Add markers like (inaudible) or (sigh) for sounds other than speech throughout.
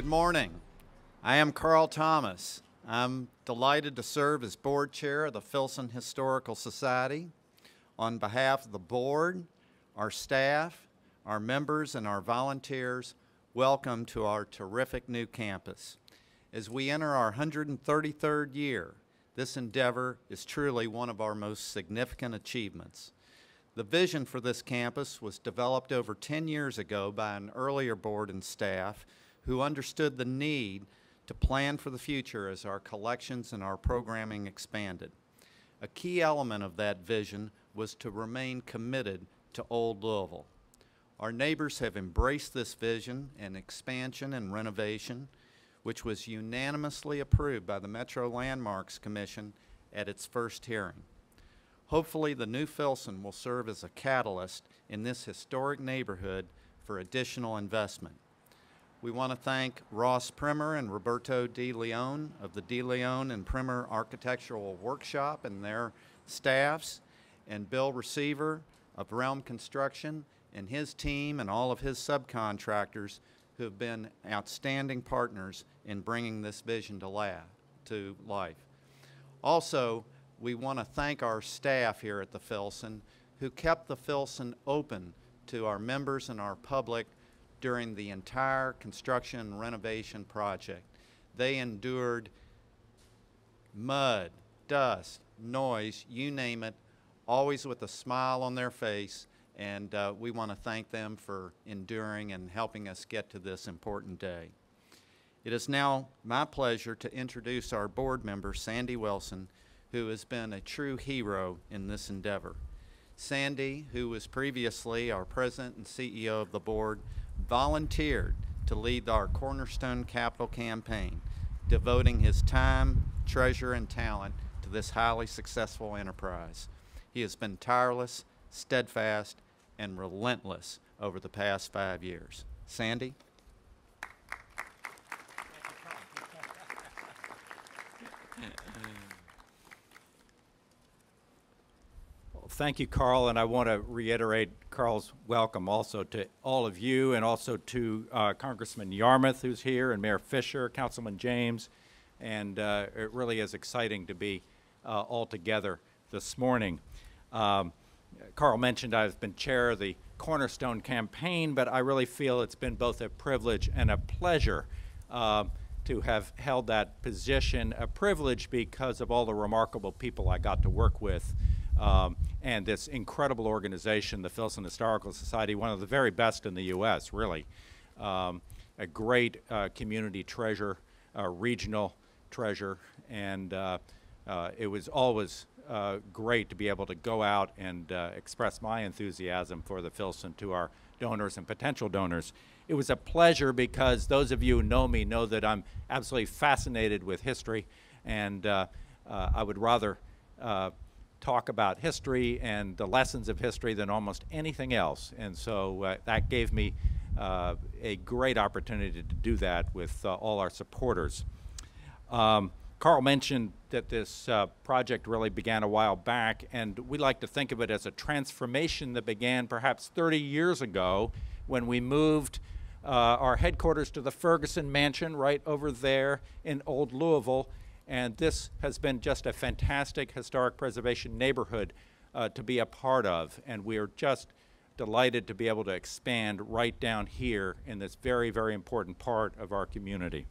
Good morning. I am Carl Thomas. I'm delighted to serve as board chair of the Filson Historical Society. On behalf of the board, our staff, our members, and our volunteers, welcome to our terrific new campus. As we enter our 133rd year, this endeavor is truly one of our most significant achievements. The vision for this campus was developed over 10 years ago by an earlier board and staff who understood the need to plan for the future as our collections and our programming expanded. A key element of that vision was to remain committed to Old Louisville. Our neighbors have embraced this vision and expansion and renovation, which was unanimously approved by the Metro Landmarks Commission at its first hearing. Hopefully, the new Filson will serve as a catalyst in this historic neighborhood for additional investment. We want to thank Ross Primmer and Roberto De Leon of the De Leon and Primmer Architectural Workshop and their staffs, and Bill Receiver of Realm Construction and his team and all of his subcontractors who have been outstanding partners in bringing this vision to, to life. Also, we want to thank our staff here at the Filson who kept the Filson open to our members and our public during the entire construction and renovation project. They endured mud, dust, noise, you name it, always with a smile on their face, and uh, we want to thank them for enduring and helping us get to this important day. It is now my pleasure to introduce our board member, Sandy Wilson, who has been a true hero in this endeavor. Sandy, who was previously our president and CEO of the board, volunteered to lead our Cornerstone Capital campaign, devoting his time, treasure, and talent to this highly successful enterprise. He has been tireless, steadfast, and relentless over the past five years. Sandy? Thank you, Carl, and I want to reiterate Carl's welcome also to all of you and also to uh, Congressman Yarmuth, who's here, and Mayor Fisher, Councilman James, and uh, it really is exciting to be uh, all together this morning. Um, Carl mentioned I've been chair of the Cornerstone campaign, but I really feel it's been both a privilege and a pleasure um, to have held that position, a privilege because of all the remarkable people I got to work with um, and this incredible organization, the Filson Historical Society, one of the very best in the U.S., really. Um, a great uh, community treasure, a regional treasure, and uh, uh, it was always uh, great to be able to go out and uh, express my enthusiasm for the Filson to our donors and potential donors. It was a pleasure because those of you who know me know that I'm absolutely fascinated with history, and I would rather talk about history and the lessons of history than almost anything else. And so uh, that gave me uh, a great opportunity to do that with uh, all our supporters. Um, Carl mentioned that this uh, project really began a while back, and we like to think of it as a transformation that began perhaps 30 years ago when we moved uh, our headquarters to the Ferguson Mansion right over there in Old Louisville and this has been just a fantastic historic preservation neighborhood uh, to be a part of. And we are just delighted to be able to expand right down here in this very, very important part of our community.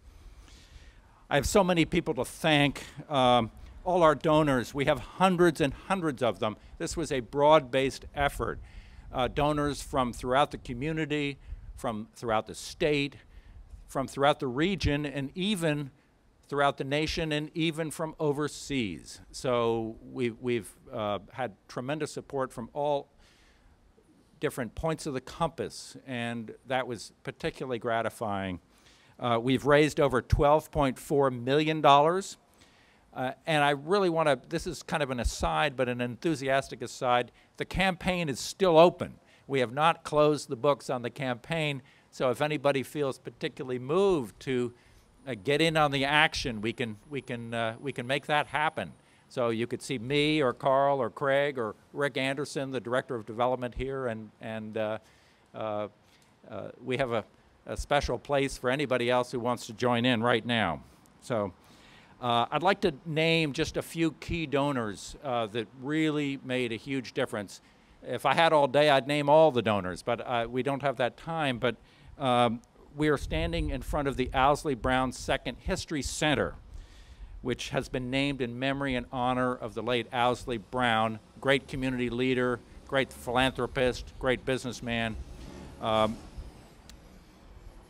I have so many people to thank. Um, all our donors, we have hundreds and hundreds of them. This was a broad-based effort. Uh, donors from throughout the community, from throughout the state, from throughout the region, and even throughout the nation and even from overseas. So we've, we've uh, had tremendous support from all different points of the compass, and that was particularly gratifying. Uh, we've raised over $12.4 million. Uh, and I really want to, this is kind of an aside, but an enthusiastic aside. The campaign is still open. We have not closed the books on the campaign, so if anybody feels particularly moved to uh, get in on the action, we can, we, can, uh, we can make that happen. So you could see me or Carl or Craig or Rick Anderson, the Director of Development here, and, and uh, uh, uh we have a a special place for anybody else who wants to join in right now. So uh, I'd like to name just a few key donors that really made a huge difference. If I had all day, I'd name all the donors, but we don't have that time. But um, we are standing in front of the Owsley Brown Second History Center, which has been named in memory and honor of the late Owsley Brown, great community leader, great philanthropist, great businessman. Um,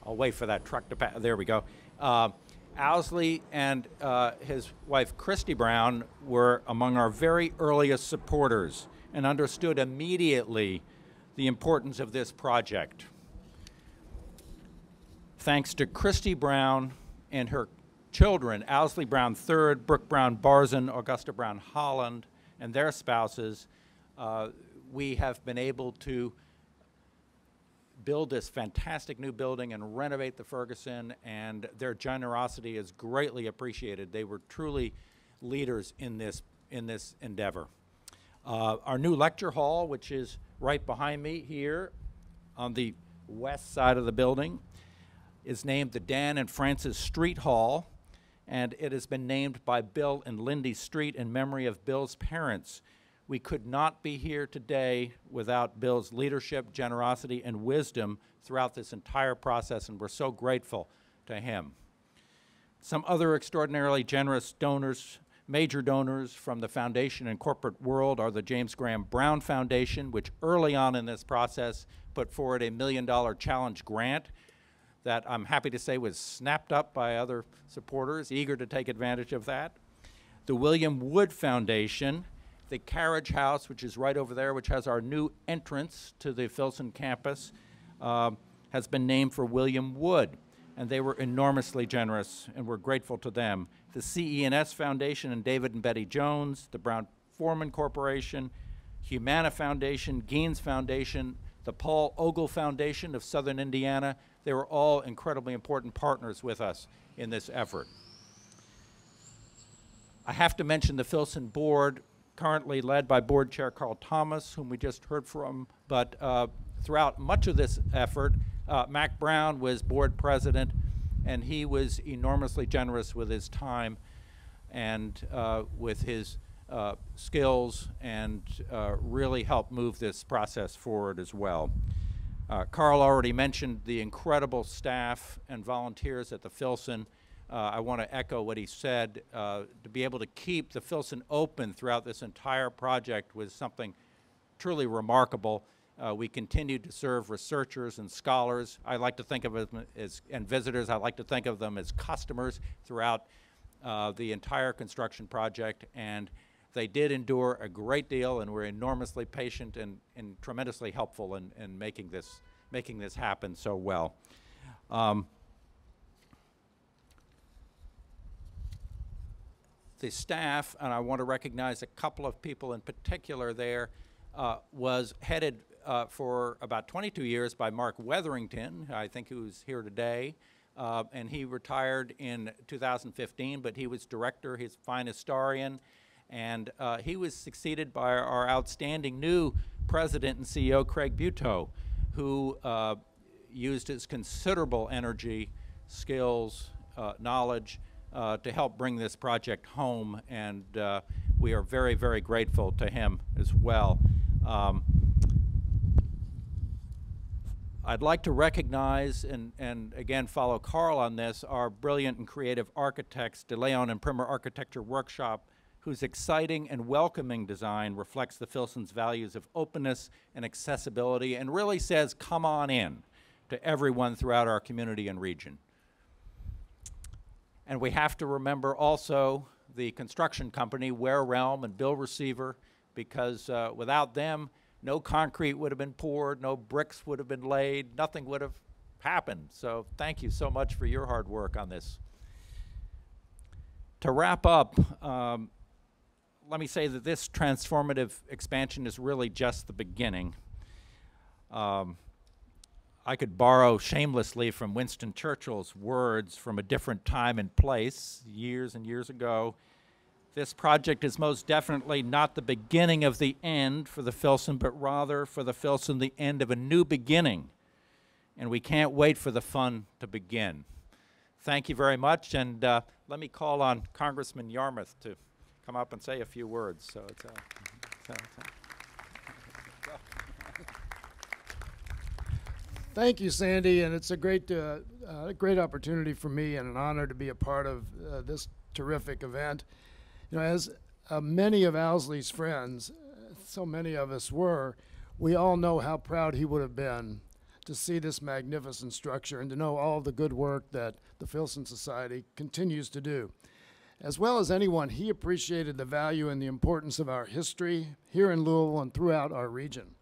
I'll wait for that truck to pass. There we go. Uh, Owsley and uh, his wife Christy Brown were among our very earliest supporters and understood immediately the importance of this project. Thanks to Christy Brown and her children, Owsley Brown III, Brooke Brown Barzin, Augusta Brown Holland, and their spouses, uh, we have been able to build this fantastic new building and renovate the Ferguson, and their generosity is greatly appreciated. They were truly leaders in this, in this endeavor. Uh, our new lecture hall, which is right behind me here on the west side of the building, is named the Dan and Francis Street Hall, and it has been named by Bill and Lindy Street in memory of Bill's parents. We could not be here today without Bill's leadership, generosity, and wisdom throughout this entire process, and we're so grateful to him. Some other extraordinarily generous donors, major donors from the foundation and corporate world are the James Graham Brown Foundation, which early on in this process put forward a million dollar challenge grant that I'm happy to say was snapped up by other supporters, eager to take advantage of that. The William Wood Foundation, the Carriage House, which is right over there, which has our new entrance to the Filson campus, uh, has been named for William Wood. And they were enormously generous, and we're grateful to them. The CE&S Foundation and David and Betty Jones, the Brown Forman Corporation, Humana Foundation, Gheens Foundation, the Paul Ogle Foundation of Southern Indiana, they were all incredibly important partners with us in this effort. I have to mention the Filson Board, currently led by Board Chair Carl Thomas, whom we just heard from. But uh, throughout much of this effort, uh, Mac Brown was board president, and he was enormously generous with his time and uh, with his uh, skills and uh, really helped move this process forward as well. Uh, Carl already mentioned the incredible staff and volunteers at the Filson. Uh, I want to echo what he said. Uh, to be able to keep the Filson open throughout this entire project was something truly remarkable. Uh, we continued to serve researchers and scholars. I like to think of them as, and visitors, I like to think of them as customers throughout uh, the entire construction project. And they did endure a great deal and were enormously patient and, and tremendously helpful in, in making, this, making this happen so well. Um, the staff, and I want to recognize a couple of people in particular there, uh, was headed uh, for about 22 years by Mark Wetherington, I think who's here today. Uh, and he retired in 2015, but he was director, he's fine historian, and uh, he was succeeded by our outstanding new president and CEO, Craig Buthod, who uh, used his considerable energy, skills, uh, knowledge, uh, to help bring this project home, and uh, we are very, very grateful to him as well. Um, I'd like to recognize and, and again follow Carl on this, our brilliant and creative architects, DeLeon and Primmer Architecture Workshop, whose exciting and welcoming design reflects the Filson's values of openness and accessibility and really says, come on in to everyone throughout our community and region. And we have to remember also the construction company, Ware Realm and Bill Receiver, because uh, without them, no concrete would have been poured, no bricks would have been laid, nothing would have happened. So thank you so much for your hard work on this. To wrap up, um, let me say that this transformative expansion is really just the beginning. Um, I could borrow shamelessly from Winston Churchill's words from a different time and place, years and years ago. This project is most definitely not the beginning of the end for the Filson, but rather for the Filson, the end of a new beginning and we can't wait for the fun to begin. Thank you very much, and uh, let me call on Congressman Yarmuth to come up and say a few words. So it's, uh, so, (laughs) so. Thank you, Sandy, and it's a great, uh, uh, great opportunity for me and an honor to be a part of uh, this terrific event. You know, as uh, many of Owsley's friends, uh, so many of us were, we all know how proud he would have been to see this magnificent structure and to know all the good work that the Filson Society continues to do. As well as anyone, he appreciated the value and the importance of our history here in Louisville and throughout our region.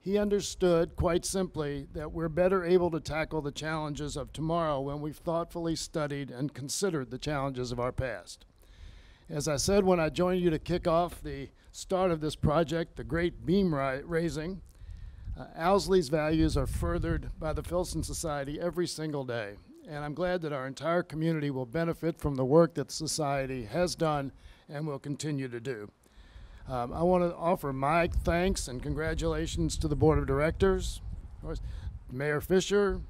He understood, quite simply, that we're better able to tackle the challenges of tomorrow when we've thoughtfully studied and considered the challenges of our past. As I said when I joined you to kick off the start of this project, the great beam raising, uh, Owsley's values are furthered by the Filson Society every single day, and I'm glad that our entire community will benefit from the work that Society has done and will continue to do. Um, I want to offer my thanks and congratulations to the Board of Directors, course, Mayor Fisher,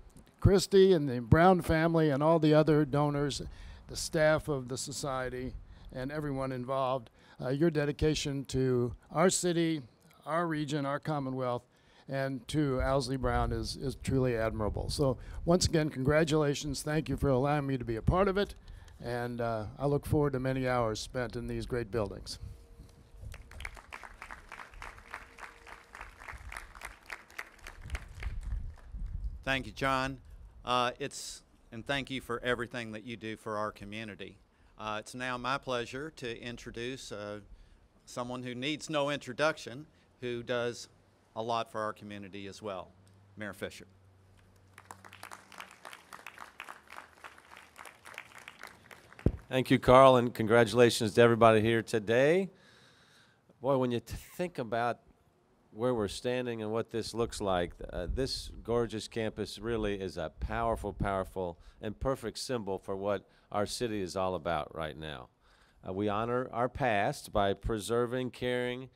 Christy, and the Brown family, and all the other donors, the staff of the Society, and everyone involved. Uh, your dedication to our city, our region, our Commonwealth, and to Owsley Brown is, is truly admirable. So once again, congratulations. Thank you for allowing me to be a part of it. And uh, I look forward to many hours spent in these great buildings. Thank you, John. Uh, it's, and thank you for everything that you do for our community. Uh, it's now my pleasure to introduce uh, someone who needs no introduction, who does a lot for our community as well, Mayor Fisher. Thank you, Carl, and congratulations to everybody here today. Boy, when you think about where we're standing and what this looks like, uh, this gorgeous campus really is a powerful, powerful, and perfect symbol for what our city is all about right now. Uh, we honor our past by preserving, caring,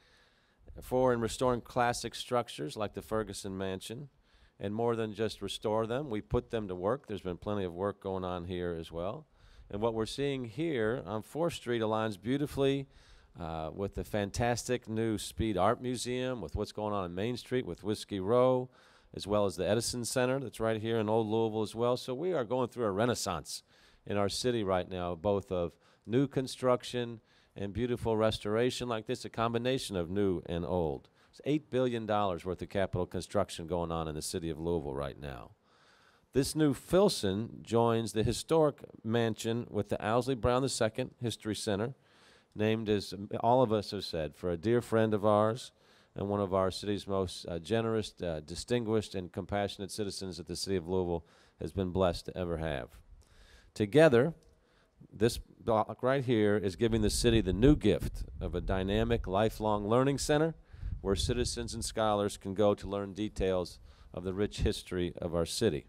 for in restoring classic structures like the Ferguson Mansion. And more than just restore them, we put them to work. There's been plenty of work going on here as well. And what we're seeing here on 4th Street aligns beautifully uh, with the fantastic new Speed Art Museum, with what's going on in Main Street, with Whiskey Row, as well as the Edison Center that's right here in Old Louisville as well. So we are going through a renaissance in our city right now, both of new construction and beautiful restoration like this, a combination of new and old. It's $8 billion worth of capital construction going on in the city of Louisville right now. This new Filson joins the historic mansion with the Owsley Brown II History Center, named as all of us have said, for a dear friend of ours and one of our city's most uh, generous, uh, distinguished, and compassionate citizens that the city of Louisville has been blessed to ever have. Together, this block right here is giving the city the new gift of a dynamic lifelong learning center where citizens and scholars can go to learn details of the rich history of our city.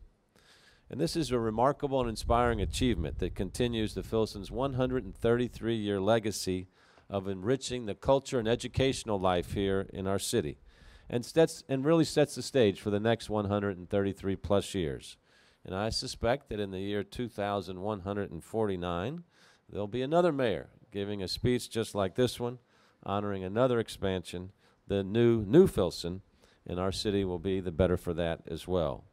And this is a remarkable and inspiring achievement that continues the Filson's 133 year legacy of enriching the culture and educational life here in our city and, sets, and really sets the stage for the next 133 plus years. And I suspect that in the year 2149, there'll be another mayor giving a speech just like this one, honoring another expansion, the new New Filson, and our city will be the better for that as well.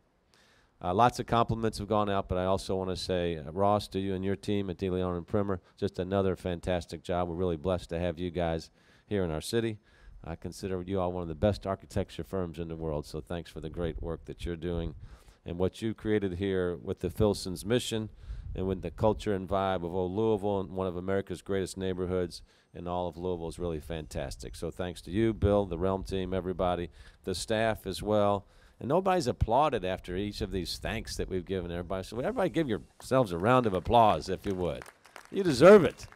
Uh, lots of compliments have gone out, but I also want to say, uh, Ross, to you and your team at DeLeon and Primmer, just another fantastic job. We're really blessed to have you guys here in our city. I consider you all one of the best architecture firms in the world, so thanks for the great work that you're doing and what you created here with the Filson's mission and with the culture and vibe of old Louisville and one of America's greatest neighborhoods and all of Louisville is really fantastic. So thanks to you, Bill, the Realm team, everybody, the staff as well. And nobody's applauded after each of these thanks that we've given everybody. So everybody give yourselves a round of applause, if you would. You deserve it.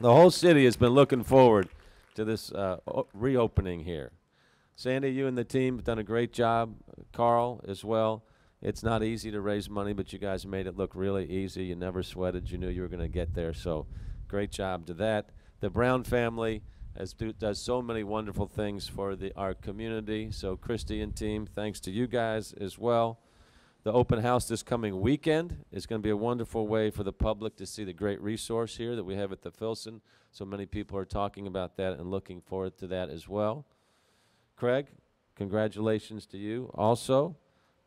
The whole city has been looking forward to this uh, reopening here. Sandy, you and the team have done a great job. Carl as well. It's not easy to raise money, but you guys made it look really easy. You never sweated. You knew you were going to get there. So great job to that. The Brown family, as do, does so many wonderful things for the, our community. So Christy and team, thanks to you guys as well. The open house this coming weekend is going to be a wonderful way for the public to see the great resource here that we have at the Filson. So many people are talking about that and looking forward to that as well. Craig, congratulations to you also.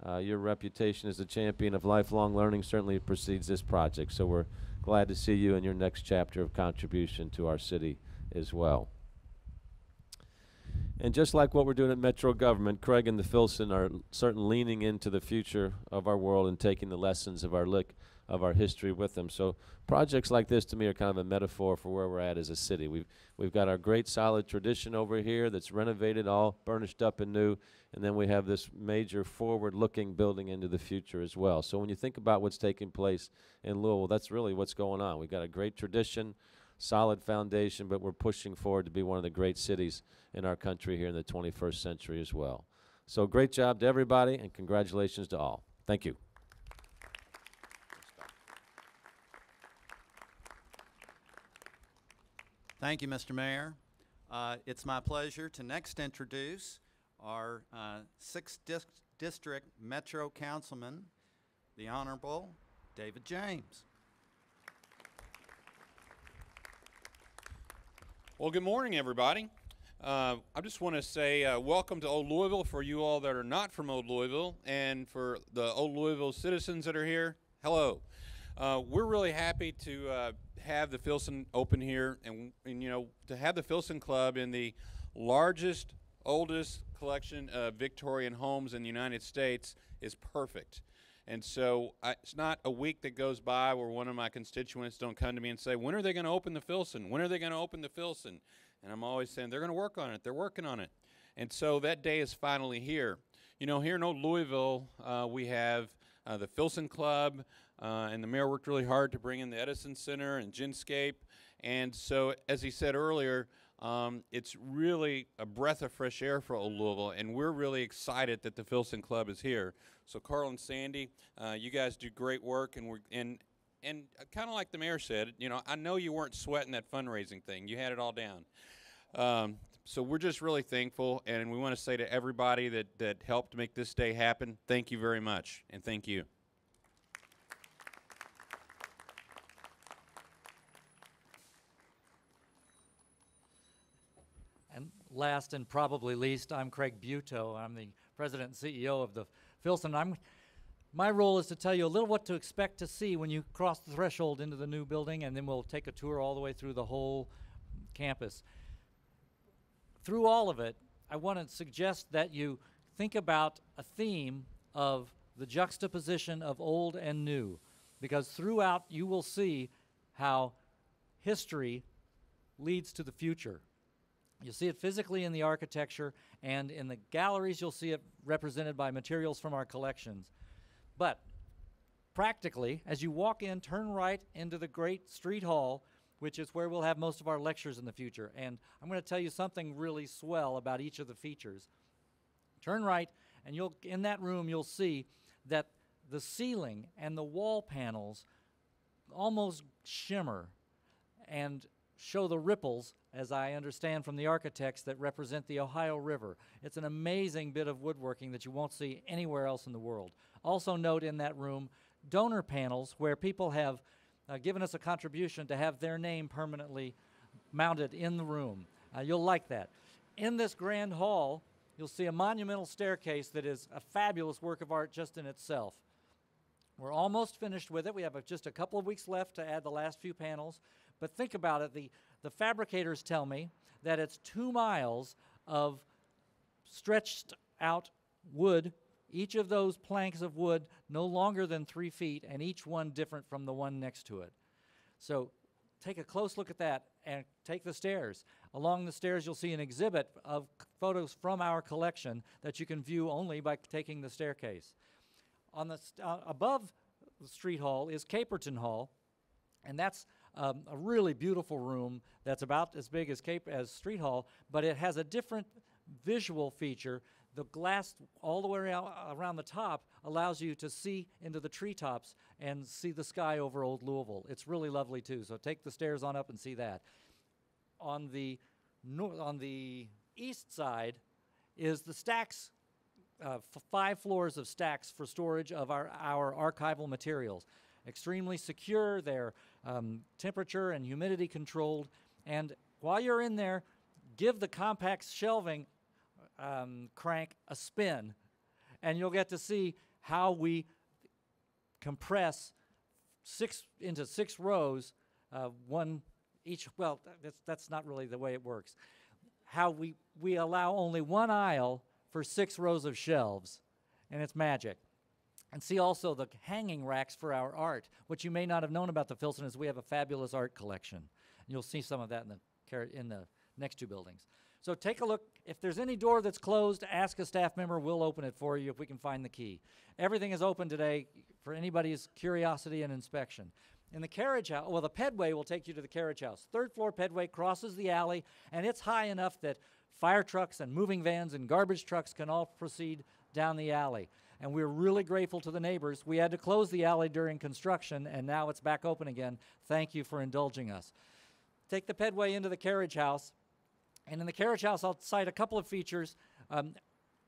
Uh, your reputation as a champion of lifelong learning certainly precedes this project. So we're glad to see you in your next chapter of contribution to our city as well. And just like what we're doing at Metro Government, Craig and the Filson are certainly leaning into the future of our world and taking the lessons of our lick of our history with them. So projects like this to me are kind of a metaphor for where we're at as a city. We've we've got our great solid tradition over here that's renovated, all burnished up and new, and then we have this major forward-looking building into the future as well. So when you think about what's taking place in Louisville, that's really what's going on. We've got a great tradition, solid foundation, but we're pushing forward to be one of the great cities in our country here in the 21st century as well. So great job to everybody, and congratulations to all. Thank you. Thank you, Mr. Mayor. Uh, It's my pleasure to next introduce our uh, Sixth Dis- District Metro Councilman, the Honorable David James. Well, good morning, everybody. Uh, I just want to say uh, welcome to Old Louisville for you all that are not from Old Louisville, and for the Old Louisville citizens that are here. Hello. Uh, we're really happy to uh, have the Filson open here, and, and you know to have the Filson Club in the largest, oldest collection of Victorian homes in the United States is perfect. And so I, it's not a week that goes by where one of my constituents don't come to me and say, when are they going to open the Filson? When are they going to open the Filson? And I'm always saying, they're going to work on it. They're working on it. And so that day is finally here. You know, here in Old Louisville, uh, we have uh, the Filson Club, uh, and the mayor worked really hard to bring in the Edison Center and Genscape. And so, as he said earlier, um, it's really a breath of fresh air for Old Louisville, and we're really excited that the Filson Club is here. So, Carl and Sandy, uh, you guys do great work, and we're and and kind of like the mayor said, you know, I know you weren't sweating that fundraising thing; you had it all down. Um, so we're just really thankful, and we want to say to everybody that that helped make this day happen, thank you very much, and thank you. And last and probably least, I'm Craig Buthod. I'm the president and CEO of the Filson. I'm, my role is to tell you a little what to expect to see when you cross the threshold into the new building, and then we'll take a tour all the way through the whole campus. Through all of it, I want to suggest that you think about a theme of the juxtaposition of old and new, because throughout you will see how history leads to the future. You'll see it physically in the architecture, and in the galleries, you'll see it represented by materials from our collections. But practically, as you walk in, turn right into the great street hall, which is where we'll have most of our lectures in the future. And I'm going to tell you something really swell about each of the features. Turn right, and you'll in that room you'll see that the ceiling and the wall panels almost shimmer and show the ripples, as I understand from the architects, that represent the Ohio River. It's an amazing bit of woodworking that you won't see anywhere else in the world. Also, note in that room donor panels where people have uh, given us a contribution to have their name permanently mounted in the room. Uh, you'll like that. In this grand hall, you'll see a monumental staircase that is a fabulous work of art just in itself. We're almost finished with it. We have a, just a couple of weeks left to add the last few panels. But think about it. The, the fabricators tell me that it's two miles of stretched out wood, each of those planks of wood no longer than three feet, and each one different from the one next to it. So take a close look at that and take the stairs. Along the stairs, you'll see an exhibit of photos from our collection that you can view only by taking the staircase. On the uh, above the street hall is Caperton Hall, and that's um, a really beautiful room that's about as big as Cape as Street Hall, but it has a different visual feature. The glass all the way around, the top allows you to see into the treetops and see the sky over Old Louisville. It's really lovely too. So take the stairs on up and see that. On the nor- on the east side is the stacks, uh, five floors of stacks for storage of our, our archival materials. Extremely secure, they're um, temperature and humidity controlled. And while you're in there, give the compact shelving um, crank a spin, and you'll get to see how we compress six into six rows, uh, one each. Well, that's that's not really the way it works. How we we allow only one aisle for six rows of shelves, and it's magic. And see also the hanging racks for our art. What you may not have known about the Filson is we have a fabulous art collection. And you'll see some of that in the in the next two buildings. So take a look. If there's any door that's closed, ask a staff member. We'll open it for you if we can find the key. Everything is open today for anybody's curiosity and inspection. In the carriage house, well, the pedway will take you to the carriage house. Third floor pedway crosses the alley, and it's high enough that fire trucks and moving vans and garbage trucks can all proceed down the alley. And we're really grateful to the neighbors. We had to close the alley during construction, and now it's back open again. Thank you for indulging us. Take the pedway into the carriage house. And in the carriage house, I'll cite a couple of features. Um,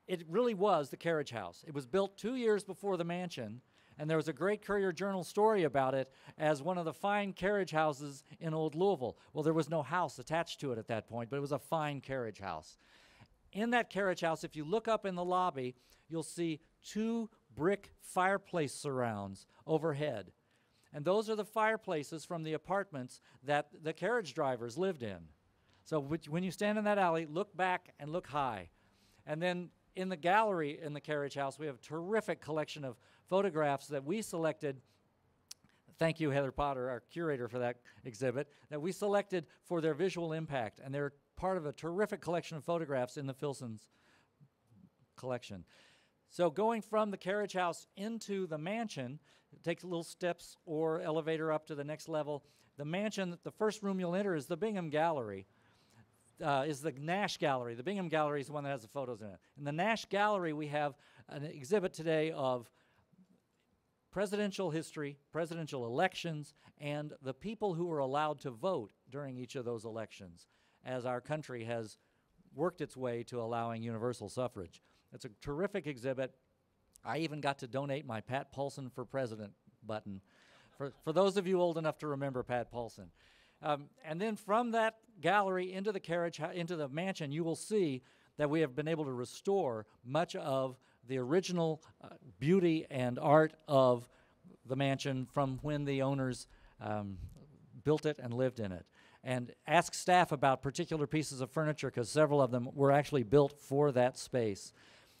it really was the carriage house. It was built two years before the mansion, and there was a great Courier Journal story about it as one of the fine carriage houses in Old Louisville. Well, there was no house attached to it at that point, but it was a fine carriage house. In that carriage house, if you look up in the lobby, you'll see two brick fireplace surrounds overhead. And those are the fireplaces from the apartments that the carriage drivers lived in. So when you stand in that alley, look back and look high. And then in the gallery in the carriage house, we have a terrific collection of photographs that we selected. Thank you, Heather Potter, our curator for that exhibit, that we selected for their visual impact. And they're part of a terrific collection of photographs in the Filson's collection. So going from the carriage house into the mansion, it takes little steps or elevator up to the next level. The mansion, the first room you'll enter is the Bingham Gallery uh, is the Nash Gallery. The Bingham Gallery is the one that has the photos in it. In the Nash Gallery, we have an exhibit today of presidential history, presidential elections, and the people who were allowed to vote during each of those elections as our country has worked its way to allowing universal suffrage. It's a terrific exhibit. I even got to donate my Pat Paulsen for President button for, for those of you old enough to remember Pat Paulsen. Um, and then from that gallery into the carriage, into the mansion, you will see that we have been able to restore much of the original uh, beauty and art of the mansion from when the owners um, built it and lived in it. And ask staff about particular pieces of furniture because several of them were actually built for that space.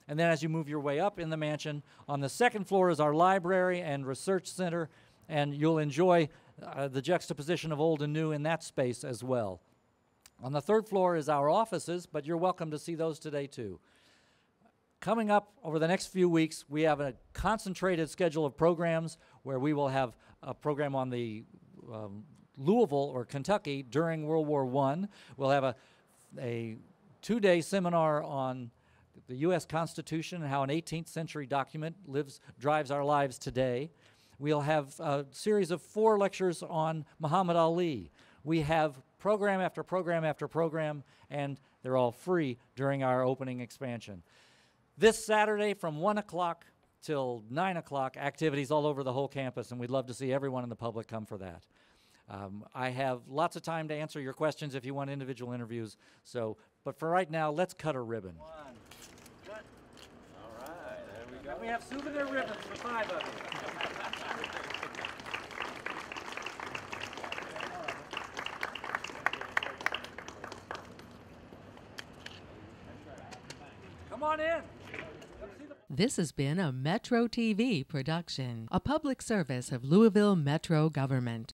And then as you move your way up in the mansion, on the second floor is our library and research center, and you'll enjoy uh, the juxtaposition of old and new in that space as well. On the third floor is our offices, but you're welcome to see those today too. Coming up over the next few weeks, we have a concentrated schedule of programs where we will have a program on the um, Louisville or Kentucky during World War I. We'll have a, a two day seminar on the U.S. Constitution and how an 18th century document lives, drives our lives today. We'll have a series of four lectures on Muhammad Ali. We have program after program after program, and they're all free during our opening expansion. This Saturday from 1 o'clock till 9 o'clock, activities all over the whole campus, and we'd love to see everyone in the public come for that. Um, I have lots of time to answer your questions if you want individual interviews. So, but for right now, let's cut a ribbon. All right, there we go. And we have souvenir ribbons for five of you. Come on in. This has been a Metro TV production, a public service of Louisville Metro government.